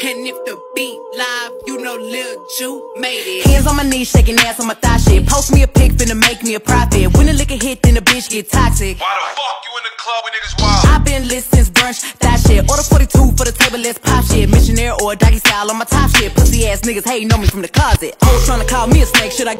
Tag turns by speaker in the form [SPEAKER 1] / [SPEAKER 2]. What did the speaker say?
[SPEAKER 1] And if the beat live, you know Lil Ju made it.
[SPEAKER 2] Hands on my knees, shaking ass on my thigh shit. Post me a pic, finna make me a profit. When the liquor hit, then the bitch get toxic.
[SPEAKER 3] Why the fuck you in the club when niggas wild?
[SPEAKER 2] i been lit since brunch, that shit. Order 42 for the table, let's pop shit. Missionaire or doggy style on my top shit. Pussy ass niggas hating on me from the closet. Hoes to call me a snake, should I